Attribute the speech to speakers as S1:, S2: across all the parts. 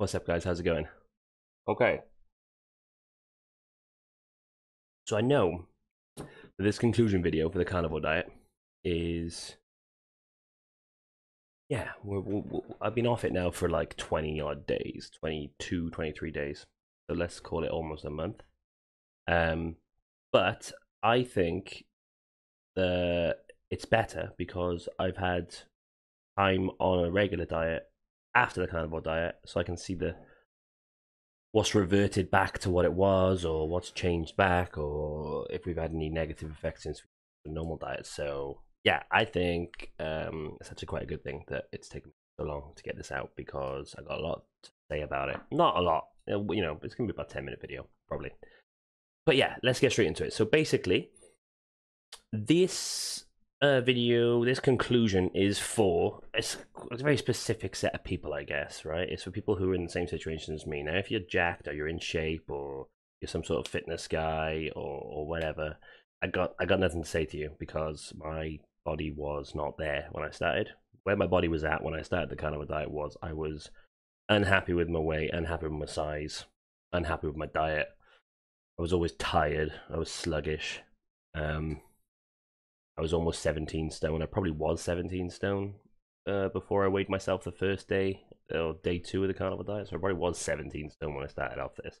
S1: What's up, guys? How's it going? Okay. So I know that this conclusion video for the carnivore diet is. Yeah, we're, we're, I've been off it now for like 20 odd days, 22, 23 days. So let's call it almost a month. Um, but I think the it's better because I've had time on a regular diet after the carnivore diet, so I can see the what's reverted back to what it was, or what's changed back, or if we've had any negative effects since the normal diet. So yeah, I think um, it's actually quite a good thing that it's taken so long to get this out because I got a lot to say about it. Not a lot, you know, it's gonna be about ten minute video probably. But yeah, let's get straight into it. So basically, this uh, video, this conclusion is for it's a very specific set of people, I guess, right? It's for people who are in the same situation as me. Now, if you're jacked or you're in shape or you're some sort of fitness guy or, or whatever, I got I got nothing to say to you because my body was not there when I started. Where my body was at when I started the kind of a diet was I was unhappy with my weight, unhappy with my size, unhappy with my diet. I was always tired. I was sluggish. Um, I was almost 17 stone. I probably was 17 stone uh, before I weighed myself the first day or day two of the carnivore diet. So I probably was 17 stone when I started off this,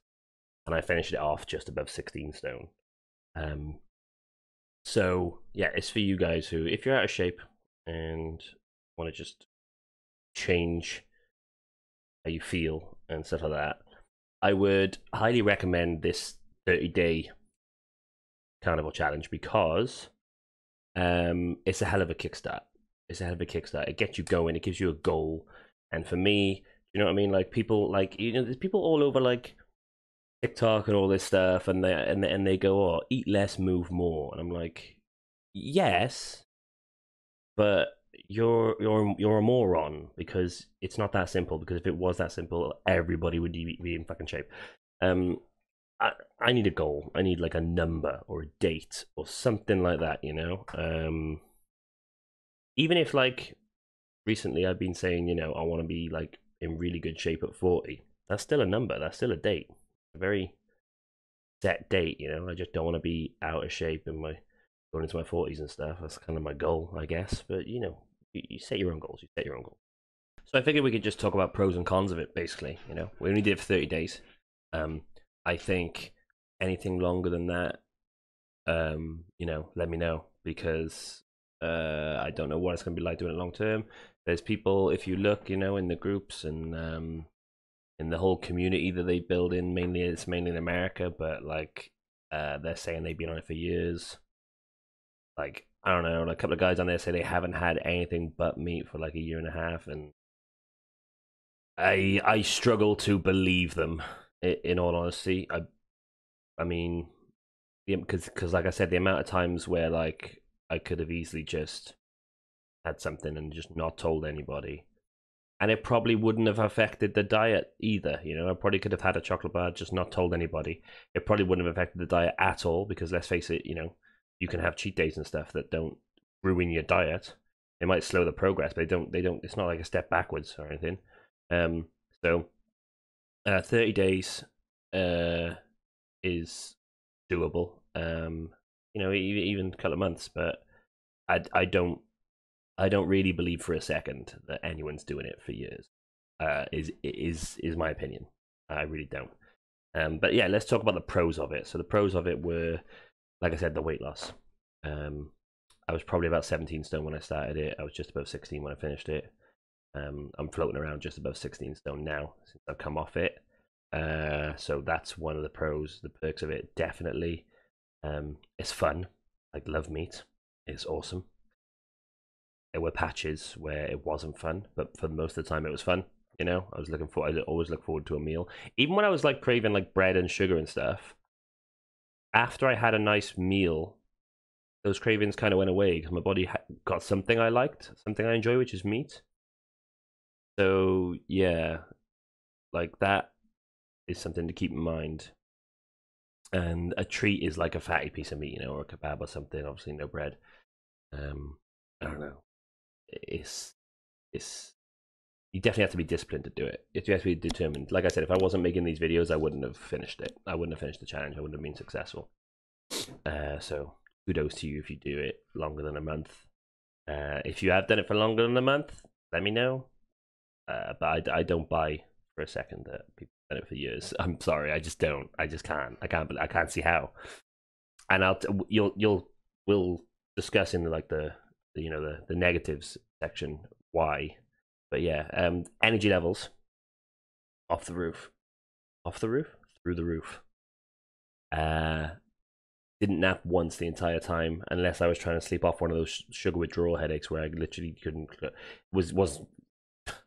S1: and I finished it off just above 16 stone. Um, so yeah, it's for you guys who, if you're out of shape and want to just change how you feel and stuff like that, I would highly recommend this 30 day carnivore challenge because um, it's a hell of a kickstart. It's a hell of a kickstart. It gets you going. It gives you a goal. And for me, you know what I mean? Like people, like you know, there's people all over like TikTok and all this stuff, and they and they, and they go, "Oh, eat less, move more," and I'm like, yes, but you're you're you're a moron because it's not that simple. Because if it was that simple, everybody would be, be in fucking shape. Um, I I need a goal. I need like a number or a date or something like that. You know. Um, even if like recently I've been saying, you know, I want to be like in really good shape at forty. That's still a number. That's still a date. A very set date. You know. I just don't want to be out of shape in my going into my forties and stuff. That's kind of my goal, I guess. But you know, you, you set your own goals. You set your own goals. So I figured we could just talk about pros and cons of it. Basically, you know, we only did it for thirty days. Um, I think anything longer than that, um, you know, let me know because uh, I don't know what it's going to be like doing it long term. There's people, if you look, you know, in the groups and um, in the whole community that they build in, mainly it's mainly in America, but like uh, they're saying they've been on it for years. Like I don't know, like a couple of guys on there say they haven't had anything but meat for like a year and a half, and I I struggle to believe them. In all honesty, I I mean, because because like I said, the amount of times where like I could have easily just had something and just not told anybody, and it probably wouldn't have affected the diet either. You know, I probably could have had a chocolate bar, just not told anybody. It probably wouldn't have affected the diet at all because let's face it, you know, you can have cheat days and stuff that don't ruin your diet. They might slow the progress, but they don't. They don't. It's not like a step backwards or anything. Um. So, uh, thirty days, uh, is doable. Um, you know, even even a couple of months, but I I don't I don't really believe for a second that anyone's doing it for years. Uh, is is is my opinion. I really don't. Um, but yeah, let's talk about the pros of it. So the pros of it were, like I said, the weight loss. Um, I was probably about 17 stone when I started it. I was just above 16 when I finished it. Um, I'm floating around just above 16 stone now since I've come off it. Uh, so that's one of the pros, the perks of it. Definitely, um, it's fun. Like love meat, it's awesome. There were patches where it wasn't fun, but for most of the time it was fun. You know, I was looking for. I always look forward to a meal, even when I was like craving like bread and sugar and stuff. After I had a nice meal, those cravings kind of went away because my body ha- got something I liked, something I enjoy, which is meat. So yeah, like that is something to keep in mind. And a treat is like a fatty piece of meat, you know, or a kebab or something. Obviously, no bread. Um, I don't know. It's it's you definitely have to be disciplined to do it. You have to be determined. Like I said, if I wasn't making these videos, I wouldn't have finished it. I wouldn't have finished the challenge. I wouldn't have been successful. Uh, so kudos to you if you do it longer than a month. Uh, if you have done it for longer than a month, let me know. Uh, but I, I don't buy for a second that people have done it for years. I'm sorry, I just don't. I just can't. I can't. I can't see how. And I'll you'll you'll we'll discuss in the, like the, you know the the negatives section why but yeah, um, energy levels off the roof, off the roof, through the roof. Uh, didn't nap once the entire time, unless I was trying to sleep off one of those sugar withdrawal headaches where I literally couldn't. Was was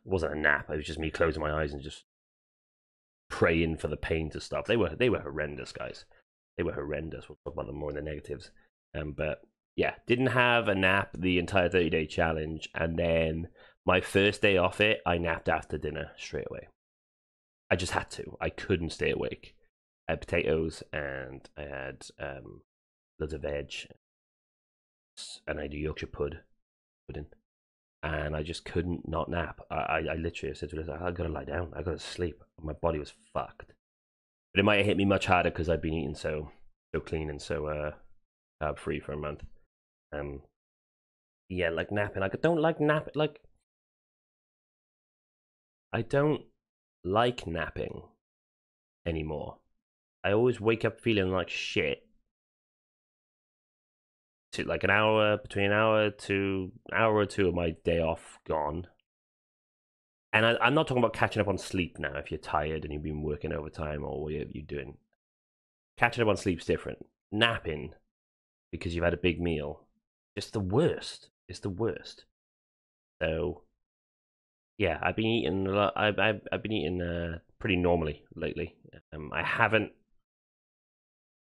S1: wasn't a nap. It was just me closing my eyes and just praying for the pain to stop. They were they were horrendous, guys. They were horrendous. We'll talk about them more in the negatives. Um, but yeah, didn't have a nap the entire 30 day challenge, and then my first day off it, I napped after dinner straight away. I just had to. I couldn't stay awake. I had potatoes and I had um, loads of veg, and I a Yorkshire pud pudding, and I just couldn't not nap. I, I, I literally said to her, "I gotta lie down. I gotta sleep." My body was fucked. But it might have hit me much harder because I'd been eating so so clean and so uh, carb free for a month. Um, yeah, like napping. Like I don't like nap. Like I don't like napping anymore. I always wake up feeling like shit. To like an hour between an hour to hour or two of my day off gone. And I, am not talking about catching up on sleep now. If you're tired and you've been working overtime or whatever you're doing, catching up on sleep's different. Napping because you've had a big meal, it's the worst. It's the worst. So yeah, I've been eating a lot. I've I've, I've been eating uh, pretty normally lately. Um, I haven't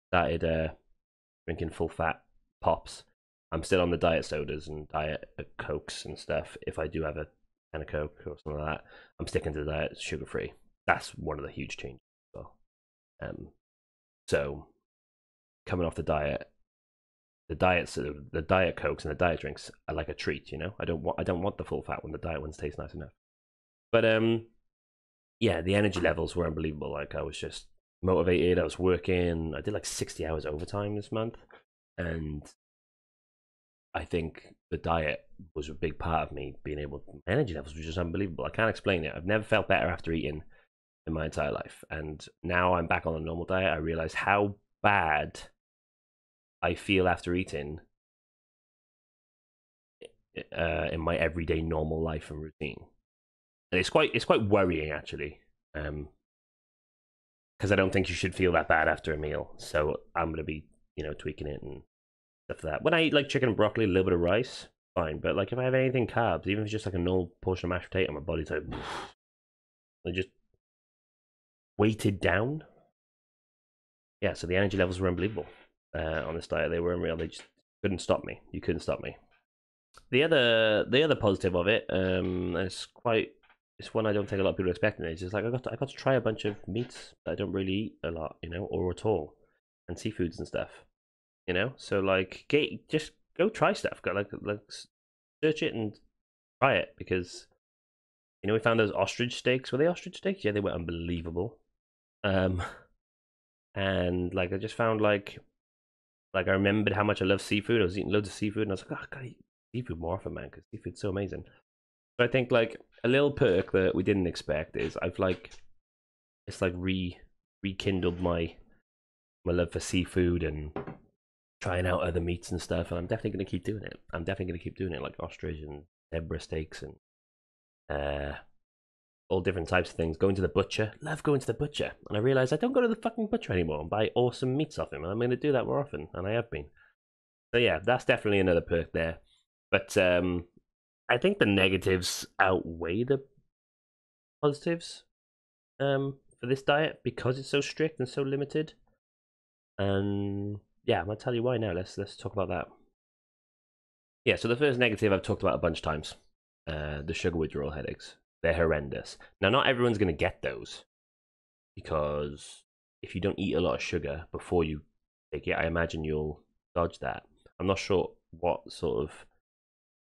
S1: started uh, drinking full fat pops. I'm still on the diet sodas and diet uh, cokes and stuff. If I do have a can of coke or something like that, I'm sticking to the diet sugar free. That's one of the huge changes. Well, um, so coming off the diet, the diet sort of the diet cokes and the diet drinks are like a treat. You know, I don't want I don't want the full fat one. The diet ones taste nice enough. But um, yeah, the energy levels were unbelievable. Like I was just motivated. I was working. I did like sixty hours overtime this month, and I think the diet was a big part of me being able. To, energy levels were just unbelievable. I can't explain it. I've never felt better after eating in my entire life, and now I'm back on a normal diet. I realize how bad I feel after eating uh, in my everyday normal life and routine and it's quite it's quite worrying actually, Um because I don't think you should feel that bad after a meal. So I'm gonna be you know tweaking it and stuff like that. When I eat like chicken and broccoli, a little bit of rice, fine. But like if I have anything carbs, even if it's just like a normal portion of mashed potato, my body's like, they just weighted down. Yeah, so the energy levels were unbelievable uh, on this diet. They were unreal. They just couldn't stop me. You couldn't stop me. The other, the other positive of it, um, it's quite it's one I don't think a lot of people are expecting. It's just like I got to, I got to try a bunch of meats that I don't really eat a lot, you know, or at all, and seafoods and stuff, you know. So like, get just go try stuff. Go like like search it and try it because you know we found those ostrich steaks. Were they ostrich steaks? Yeah, they were unbelievable. Um, and like I just found like like I remembered how much I love seafood. I was eating loads of seafood, and I was like, oh, I gotta eat seafood more often, man, because seafood's so amazing. I think like a little perk that we didn't expect is I've like it's like re rekindled my my love for seafood and trying out other meats and stuff, and I'm definitely gonna keep doing it. I'm definitely gonna keep doing it, like ostrich and zebra steaks and uh, all different types of things. Going to the butcher, love going to the butcher, and I realize I don't go to the fucking butcher anymore and buy awesome meats off him. I'm gonna do that more often, and I have been. So yeah, that's definitely another perk there. But um, I think the negatives outweigh the positives um, for this diet because it's so strict and so limited. And yeah, I'm gonna tell you why now. Let's let's talk about that. Yeah, so the first negative I've talked about a bunch of times. Uh, the sugar withdrawal headaches. They're horrendous. Now, not everyone's gonna get those because if you don't eat a lot of sugar before you take it, I imagine you'll dodge that. I'm not sure what sort of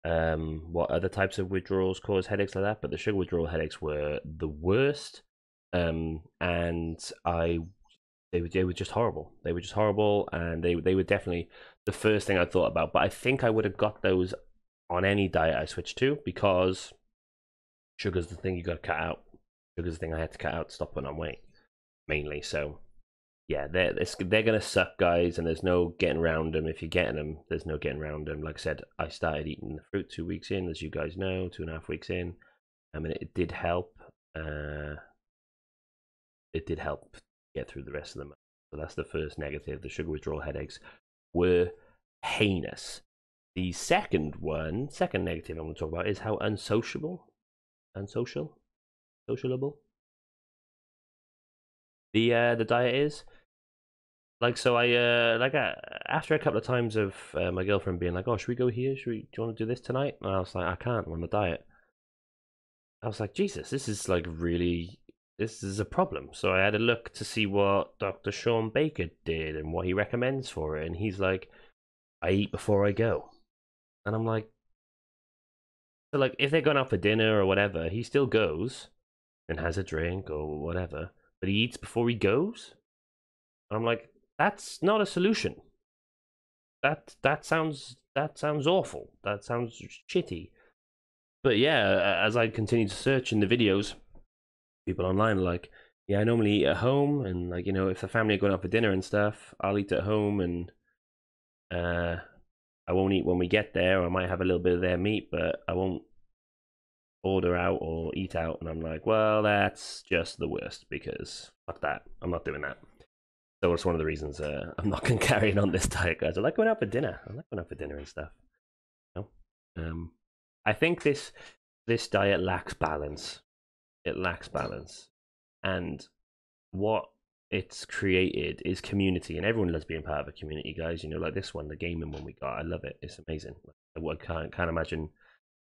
S1: um, what other types of withdrawals cause headaches like that, but the sugar withdrawal headaches were the worst. Um, and I, they were, they were just horrible. They were just horrible, and they they were definitely the first thing I thought about. But I think I would have got those on any diet I switched to because sugar's the thing you got to cut out. Sugar's the thing I had to cut out to stop putting on weight, mainly. So yeah, they're they're gonna suck, guys, and there's no getting around them. If you're getting them, there's no getting around them. Like I said, I started eating the fruit two weeks in, as you guys know, two and a half weeks in. I mean, it did help. Uh, it did help get through the rest of the month. So that's the first negative. The sugar withdrawal headaches were heinous. The second one, second negative I'm going to talk about is how unsociable, unsocial, sociable the uh, the diet is. Like so, I uh, like uh, after a couple of times of uh, my girlfriend being like, "Oh, should we go here? Should we? Do you want to do this tonight?" And I was like, "I can't. I'm on the diet." I was like, "Jesus, this is like really this is a problem. So I had a look to see what Dr. Shawn Baker did and what he recommends for it. And he's like, I eat before I go. And I'm like, so like if they're going out for dinner or whatever, he still goes and has a drink or whatever, but he eats before he goes. I'm like, that's not a solution. That that sounds that sounds awful. That sounds shitty. But yeah, as I continue to search in the videos, people online like, yeah, I normally eat at home, and like you know, if the family are going out for dinner and stuff, I'll eat at home, and uh, I won't eat when we get there. I might have a little bit of their meat, but I won't order out or eat out. And I'm like, well, that's just the worst because fuck that. I'm not doing that. So it's one of the reasons uh, I'm not going to carry on this diet, guys. I like going out for dinner. I like going out for dinner and stuff. You know? um, I think this this diet lacks balance it lacks balance. And what it's created is community, and everyone loves being part of a community, guys. You know, like this one, the gaming one we got. I love it. It's amazing. I can't can't imagine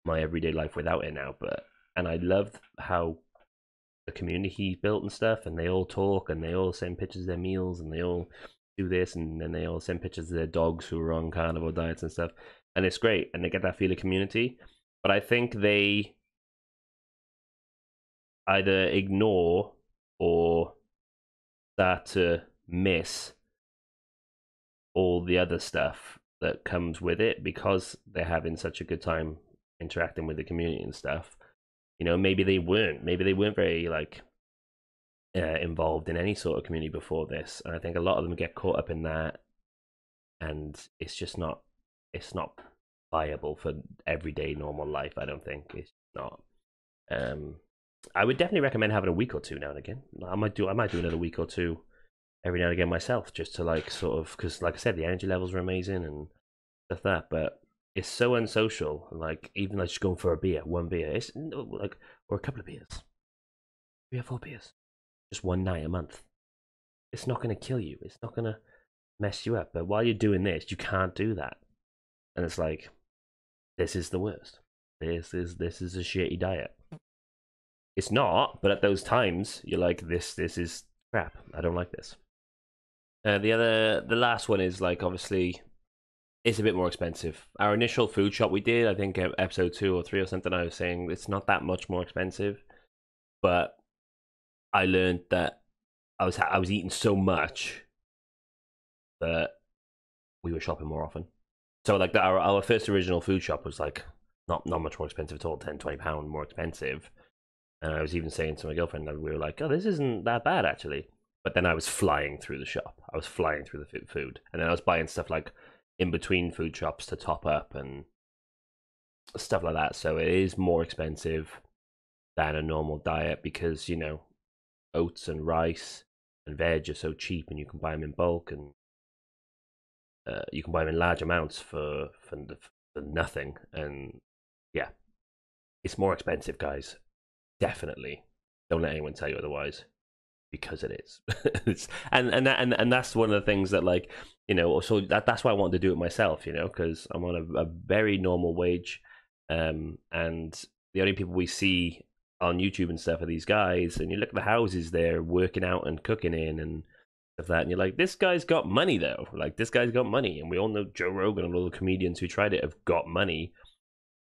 S1: my everyday life without it now. But and I love how the community built and stuff, and they all talk and they all send pictures of their meals and they all do this and then they all send pictures of their dogs who are on carnivore diets and stuff. And it's great, and they get that feel of community. But I think they either ignore or start to miss all the other stuff that comes with it because they're having such a good time interacting with the community and stuff. You know, maybe they weren't. Maybe they weren't very like uh, involved in any sort of community before this, and I think a lot of them get caught up in that, and it's just not. It's not viable for everyday normal life. I don't think it's not. Um, I would definitely recommend having a week or two now and again. I might do I might do another week or two every now and again myself, just to like sort of because like I said, the energy levels are amazing and stuff that. But it's so unsocial. Like even like just going for a beer, one beer, it's like or a couple of beers, three or four beers, just one night a month. It's not going to kill you. It's not going to mess you up. But while you're doing this, you can't do that. And it's like, this is the worst. This is this is a shitty diet it's not, but at those times you're like, this this is crap. I don't like this. Uh, the other, the last one is like obviously it's a bit more expensive. Our initial food shop we did, I think episode two or three or something, I was saying it's not that much more expensive, but I learned that I was I was eating so much that we were shopping more often. So like the, our our first original food shop was like not not much more expensive at all, 10, 20 pound more expensive. And I was even saying to my girlfriend that we were like, oh, this isn't that bad actually. But then I was flying through the shop. I was flying through the food. And then I was buying stuff like in between food shops to top up and stuff like that. So it is more expensive than a normal diet because, you know, oats and rice and veg are so cheap and you can buy them in bulk and uh, you can buy them in large amounts for, for, for nothing. And yeah, it's more expensive, guys definitely. Don't let anyone tell you otherwise, because it is. and and that, and and that's one of the things that like you know. So that that's why I wanted to do it myself, you know, because I'm on a, a very normal wage, um, and the only people we see on YouTube and stuff are these guys, and you look at the houses they're working out and cooking in and stuff that, and you're like, this guy's got money though. Like this guy's got money, and we all know Joe Rogan and all the comedians who tried it have got money.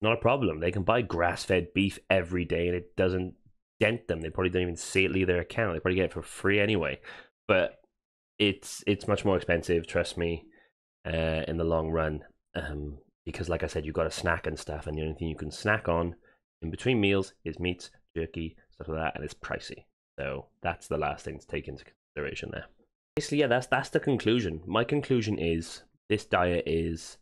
S1: Not a problem. They can buy grass fed beef every day and it doesn't dent them. They probably don't even see it leave their account. They probably get it for free anyway. But it's it's much more expensive, trust me, uh, in the long run. Um, because like I said, you've got a snack and stuff, and the only thing you can snack on in between meals is meats, jerky, stuff like that, and it's pricey. So that's the last thing to take into consideration there. Basically, yeah, that's that's the conclusion. My conclusion is this diet is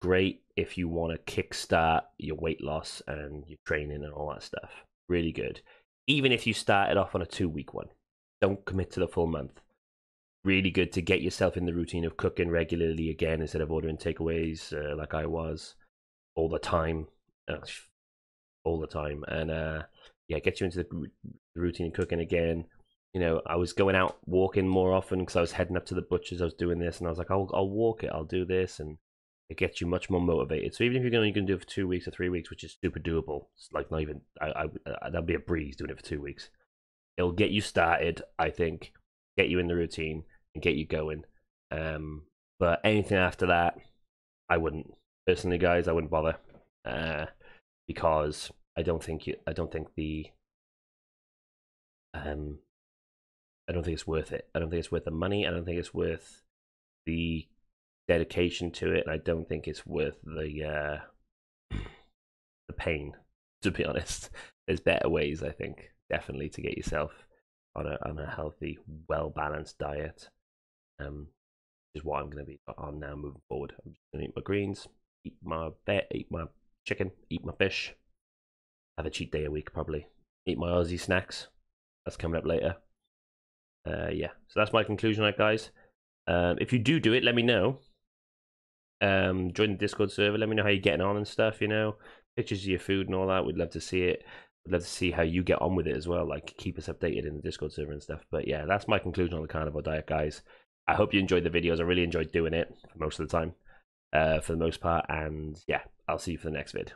S1: great if you want to kickstart your weight loss and your training and all that stuff. Really good. Even if you started off on a two week one, don't commit to the full month. Really good to get yourself in the routine of cooking regularly again instead of ordering takeaways uh, like I was all the time. All the time. And uh, yeah, get you into the routine of cooking again. You know, I was going out walking more often because I was heading up to the butchers. I was doing this, and I was like, "I'll, I'll walk it. I'll do this," and it gets you much more motivated. So even if you're going to do it for two weeks or three weeks, which is super doable, it's like not even I, I uh, that'd be a breeze doing it for two weeks. It'll get you started, I think, get you in the routine and get you going. Um, but anything after that, I wouldn't personally, guys. I wouldn't bother uh, because I don't think you. I don't think the. Um, I don't think it's worth it. I don't think it's worth the money. I don't think it's worth the dedication to it, and I don't think it's worth the uh, the pain. To be honest, there's better ways. I think definitely to get yourself on a on a healthy, well balanced diet. Um, is what I'm going to be on now moving forward. I'm just going to eat my greens, eat my bet, eat my chicken, eat my fish. Have a cheat day a week probably. Eat my Aussie snacks. That's coming up later. Uh, yeah, so that's my conclusion, guys. Um, if you do do it, let me know um, join the Discord server. Let me know how you're getting on and stuff. You know, pictures of your food and all that. We'd love to see it. We'd love to see how you get on with it as well. Like keep us updated in the Discord server and stuff. But yeah, that's my conclusion on the carnivore diet, guys. I hope you enjoyed the videos. I really enjoyed doing it for most of the time, uh, for the most part. And yeah, I'll see you for the next vid.